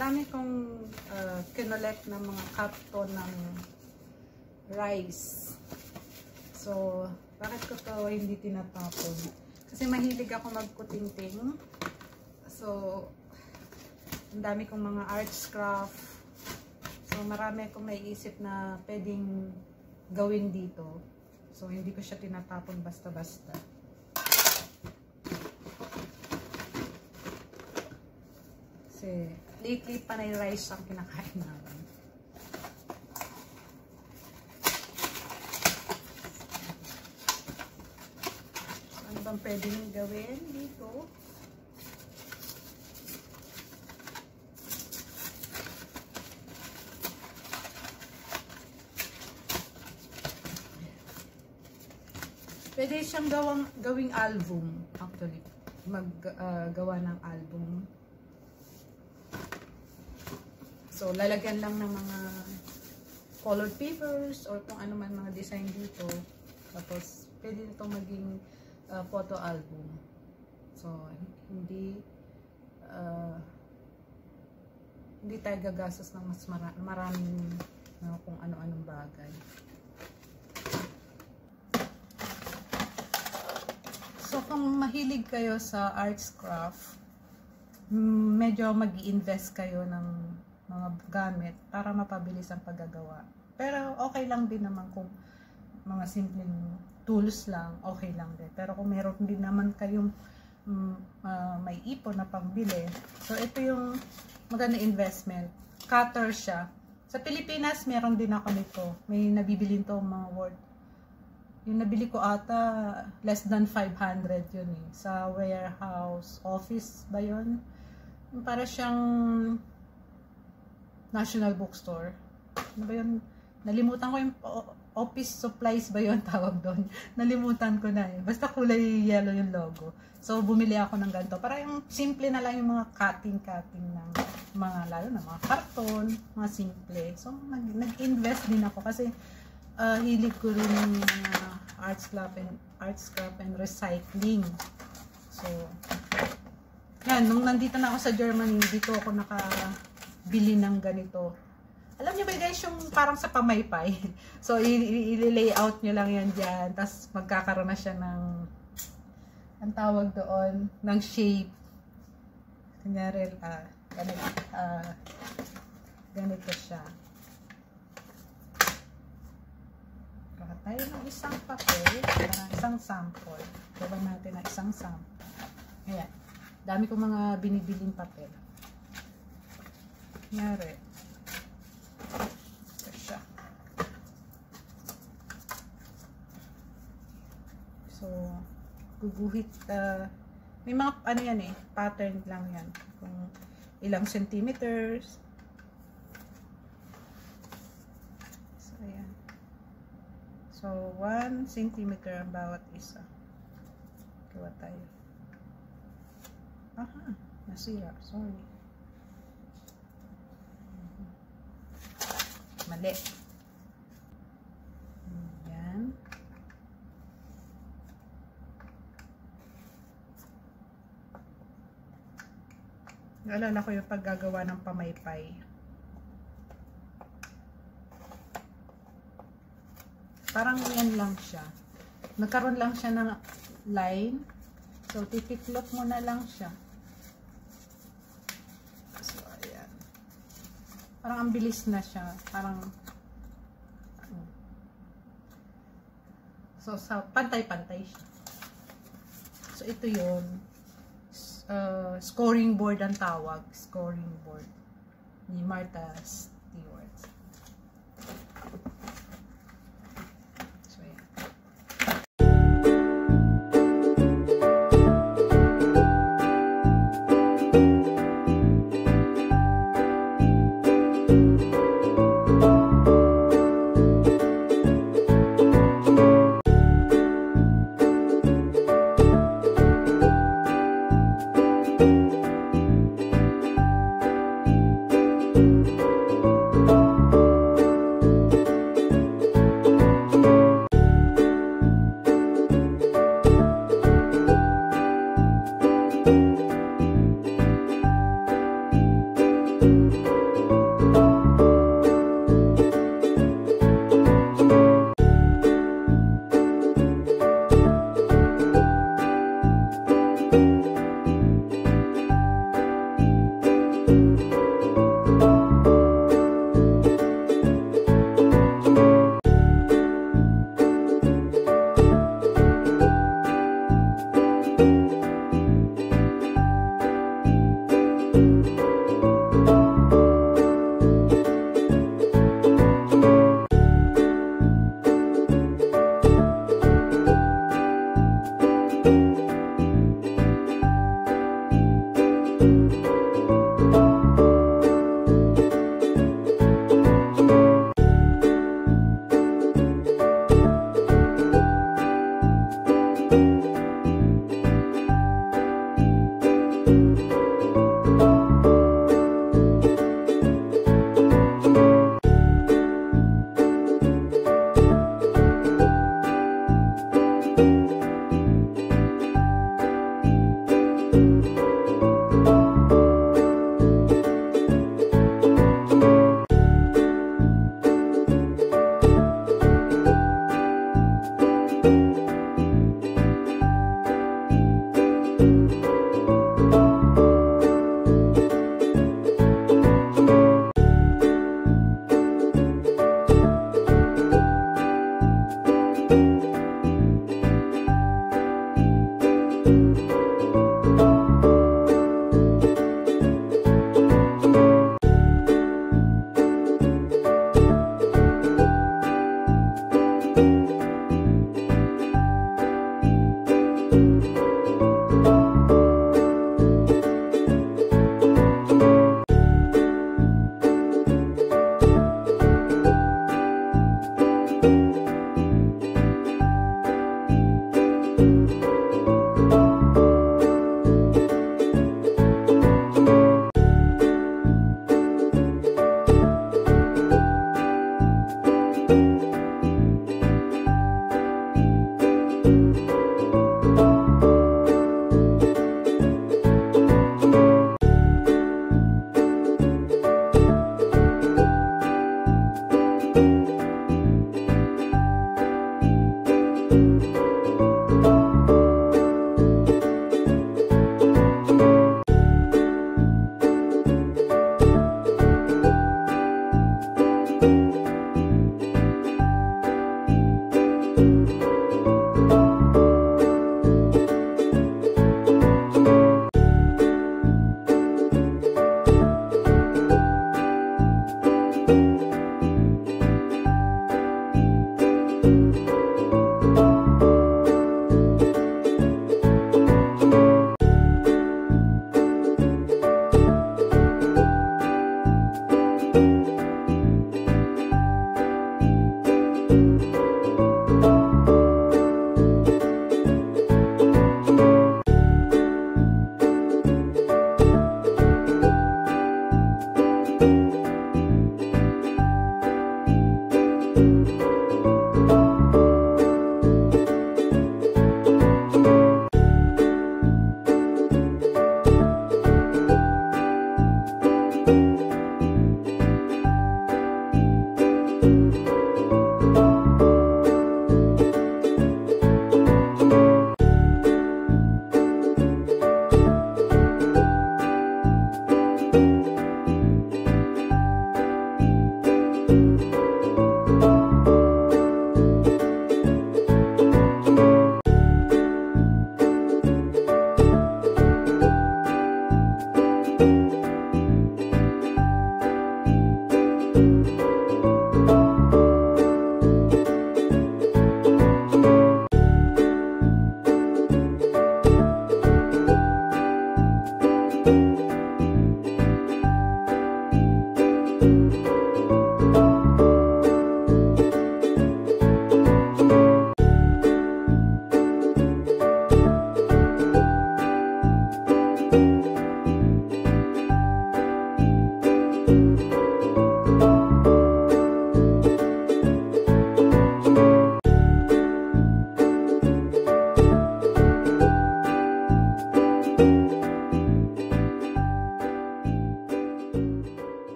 dami kong uh, kinolect ng mga karton ng rice. So, bakit ko to hindi tinatapon? Kasi mahilig ako magkutingting. So, ang dami kong mga arts craft. So, marami akong naiisip na pwedeng gawin dito. So, hindi ko siya tinatapon basta-basta. Kasi, lately panay rice ang kinakain namin. Ano bang pwedeng gawin dito? Pwede siyang gawang, gawing album, actually. Maggawa uh, ng album. So, lalagyan lang ng mga colored papers or kung ano man mga design dito. Tapos, pwede itong maging uh, photo album. So, hindi uh, hindi tayo gagastos ng mas mara maraming uh, kung ano-anong bagay. So, kung mahilig kayo sa arts craft, medyo mag invest kayo ng mga gamit para mapabilis ang paggagawa. Pero okay lang din naman kung mga simpleng tools lang, okay lang din. Pero kung meron din naman kayong um, uh, may ipon na pambili, so ito yung maganda investment. Cutter siya. Sa Pilipinas, meron din ako nito. May nabibilin to mga worth yung nabili ko ata less than 500 yun eh. Sa warehouse, office ba yun? Para siyang National Bookstore. Ano ba yun? Nalimutan ko yung office supplies ba yun tawag doon. Nalimutan ko na eh. Basta kulay yellow yung logo. So, bumili ako ng ganito. Para yung simple na lang yung mga cutting-cutting ng mga, lalo na mga karton, mga simple. So, nag-invest din ako kasi uh, hilig ko rin yung mga arts scrap and arts scrap and recycling. So, yan, nung nandito na ako sa Germany, dito ako nakabili ng ganito. Alam niyo ba guys, yung parang sa pamaypay. So, i-layout niyo lang yan dyan. Tapos, magkakaroon na siya ng, ang tawag doon, ng shape. Kunyari, ah, ganito, ah, ganito siya. Gawa tayo ng isang papel, para isang sample. Gawa natin ng isang sample. Ayan. Dami ko mga binibiling papel. Kunyari. Ito siya. So, guguhit, uh, may mga, ano yan eh, pattern lang yan. Kung ilang centimeters, So, 1 centimeter ang bawat isa. Gawa tayo. Aha, nasira. Sorry. Mali. Yan. Naalala ko yung paggagawa ng pamaypay. Parang yan lang siya. Nagkaroon lang siya ng line. So, titiklop mo na lang siya. So, ayan. Parang ang bilis na siya. Parang. So, sa pantay-pantay siya. So, ito yun. Uh, scoring board ang tawag. Scoring board ni Martha Stewart.